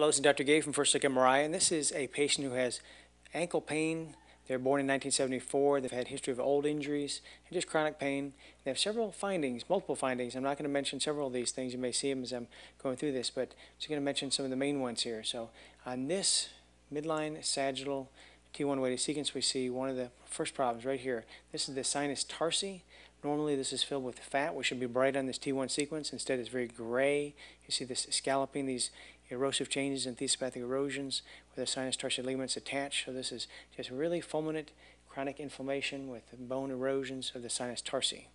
Hello, this is Dr. Gay from First Look MRI, and this is a patient who has ankle pain. They were born in 1974. They've had history of old injuries and just chronic pain. They have several findings, multiple findings. I'm not going to mention several of these things. You may see them as I'm going through this, but I'm just going to mention some of the main ones here. So on this midline sagittal T1 weighted sequence, we see one of the first problems right here. This is the sinus tarsi. Normally this is filled with fat, which should be bright on this T1 sequence. Instead it's very gray. You see this scalloping, these erosive changes and enthesopathic erosions where the sinus tarsi ligaments attach. So this is just really fulminant chronic inflammation with bone erosions of the sinus tarsi.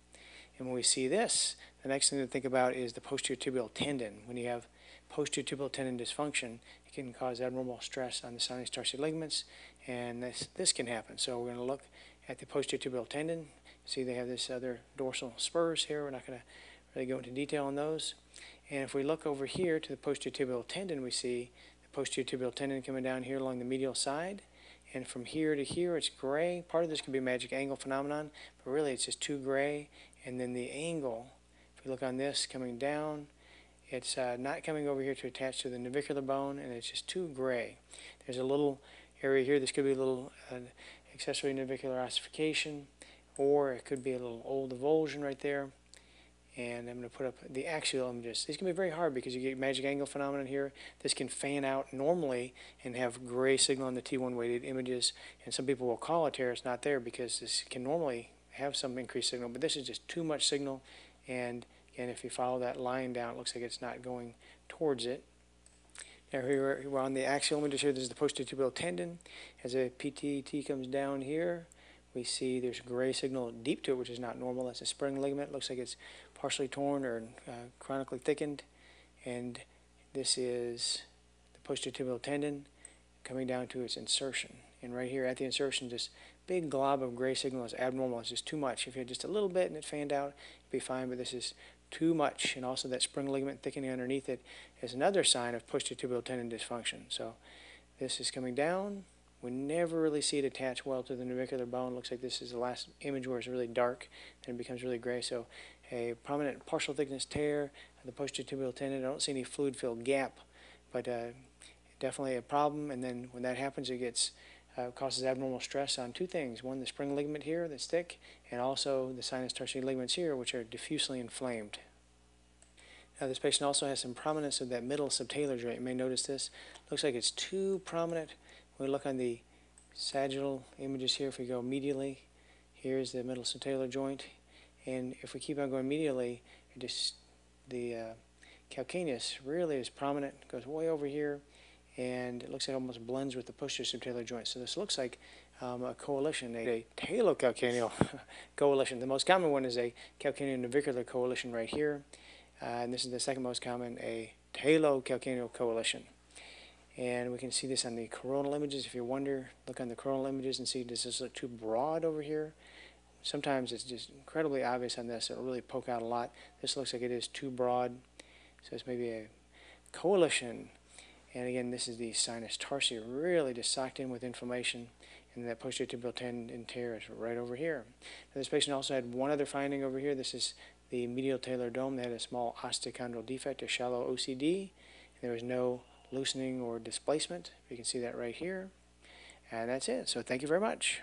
And when we see this, the next thing to think about is the posterior tibial tendon. When you have posterior tibial tendon dysfunction, it can cause abnormal stress on the sinus tarsi ligaments, and this, this can happen. So we're going to look at the posterior tibial tendon. See they have this other dorsal spurs here. We're not going to really go into detail on those. And if we look over here to the posterior tibial tendon, we see the posterior tibial tendon coming down here along the medial side. And from here to here, it's gray. Part of this could be a magic angle phenomenon, but really it's just too gray. And then the angle, if we look on this coming down, it's uh, not coming over here to attach to the navicular bone, and it's just too gray. There's a little area here. This could be a little uh, accessory navicular ossification, or it could be a little old avulsion right there and I'm going to put up the axial images. These can be very hard because you get magic angle phenomenon here. This can fan out normally and have gray signal on the T1 weighted images, and some people will call it tear. It's not there because this can normally have some increased signal, but this is just too much signal, and again, if you follow that line down, it looks like it's not going towards it. Now here we're on the axial images here. This is the posterior tibial tendon. As a PTT comes down here, we see there's gray signal deep to it, which is not normal. That's a spring ligament. Looks like it's partially torn or uh, chronically thickened. And this is the posterior tibial tendon coming down to its insertion. And right here at the insertion, this big glob of gray signal is abnormal. It's just too much. If you had just a little bit and it fanned out, it'd be fine, but this is too much. And also that spring ligament thickening underneath it is another sign of posterior tibial tendon dysfunction. So this is coming down, we never really see it attach well to the navicular bone. Looks like this is the last image where it's really dark and it becomes really gray. So a prominent partial thickness tear of the posterior tibial tendon. I don't see any fluid-filled gap, but uh, definitely a problem. And then when that happens, it gets uh, causes abnormal stress on two things. One, the spring ligament here that's thick, and also the sinus tarsi ligaments here, which are diffusely inflamed. Now this patient also has some prominence of that middle subtalar joint. You may notice this. Looks like it's too prominent we look on the sagittal images here, if we go medially, here's the middle subtalar joint. And if we keep on going medially, just the uh, calcaneus really is prominent, goes way over here, and it looks like it almost blends with the posterior subtalar joint. So this looks like um, a coalition, a, a talocalcaneal coalition. The most common one is a calcaneonavicular coalition right here, uh, and this is the second most common, a talocalcaneal coalition. And we can see this on the coronal images. If you wonder, look on the coronal images and see does this look too broad over here? Sometimes it's just incredibly obvious on this. It'll really poke out a lot. This looks like it is too broad. So it's maybe a coalition. And again, this is the sinus tarsi, really just socked in with inflammation. And that posterior tibial tendon tear is right over here. Now, this patient also had one other finding over here. This is the medial talar dome. They had a small osteochondral defect, a shallow OCD. There was no loosening or displacement. You can see that right here. And that's it. So thank you very much.